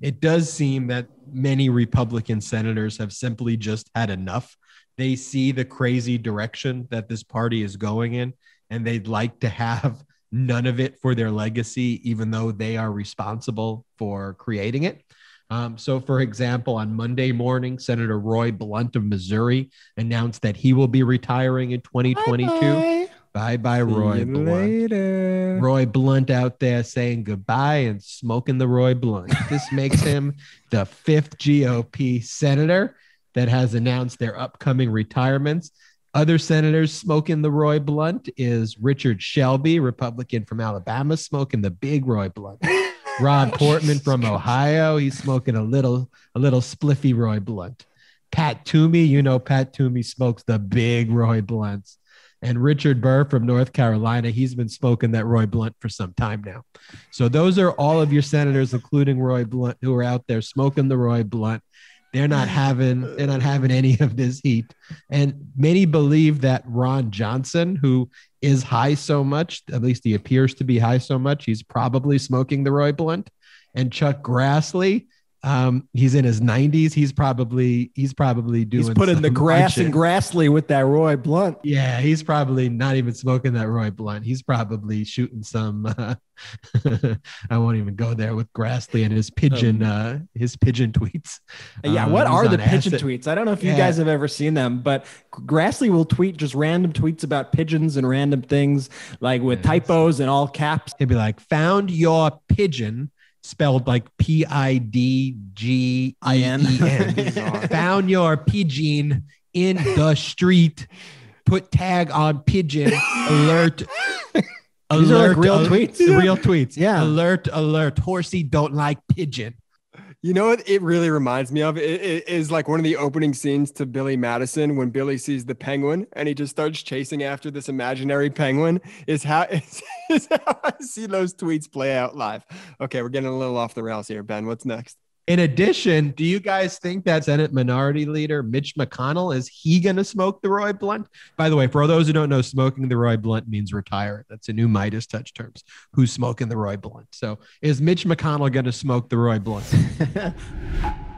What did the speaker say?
it does seem that many Republican senators have simply just had enough. They see the crazy direction that this party is going in, and they'd like to have none of it for their legacy, even though they are responsible for creating it. Um, so, for example, on Monday morning, Senator Roy Blunt of Missouri announced that he will be retiring in 2022. Bye bye, bye Roy Blunt. Later. Roy Blunt out there saying goodbye and smoking the Roy Blunt. This makes him the fifth GOP senator that has announced their upcoming retirements. Other senators smoking the Roy Blunt is Richard Shelby, Republican from Alabama, smoking the big Roy Blunt. Rob Portman from Ohio, he's smoking a little a little spliffy Roy Blunt. Pat Toomey, you know Pat Toomey smokes the big Roy Blunts. And Richard Burr from North Carolina, he's been smoking that Roy Blunt for some time now. So those are all of your senators, including Roy Blunt, who are out there smoking the Roy Blunt. They're not having they're not having any of this heat. And many believe that Ron Johnson, who is high so much, at least he appears to be high so much, he's probably smoking the Roy Blunt. And Chuck Grassley, um, he's in his 90s. He's probably he's probably doing He's putting the grass and Grassley with that Roy Blunt. Yeah, he's probably not even smoking that Roy Blunt. He's probably shooting some. Uh, I won't even go there with Grassley and his pigeon, uh, his pigeon tweets. Yeah, Um, what are the pigeon acid. tweets? I don't know if you Yeah. guys have ever seen them, but Grassley will tweet just random tweets about pigeons and random things, like with Yes. typos and all caps. He'd be like, "Found your pigeon." Spelled like P I D G I N. Found your pigeon in the street. Put tag on pigeon. Alert. These are like real al- tweets. Real tweets. Yeah. Alert, alert. Horsey don't like pigeon. You know what it really reminds me of? It, it is like one of the opening scenes to Billy Madison when Billy sees the penguin and he just starts chasing after this imaginary penguin. Is how is, is how I see those tweets play out live. Okay, we're getting a little off the rails here, Ben. What's next? In addition, do you guys think that Senate Minority Leader Mitch McConnell is he going to smoke the Roy Blunt? By the way, for those who don't know, smoking the Roy Blunt means retire. That's a new MeidasTouch terms. Who's smoking the Roy Blunt? So, is Mitch McConnell going to smoke the Roy Blunt?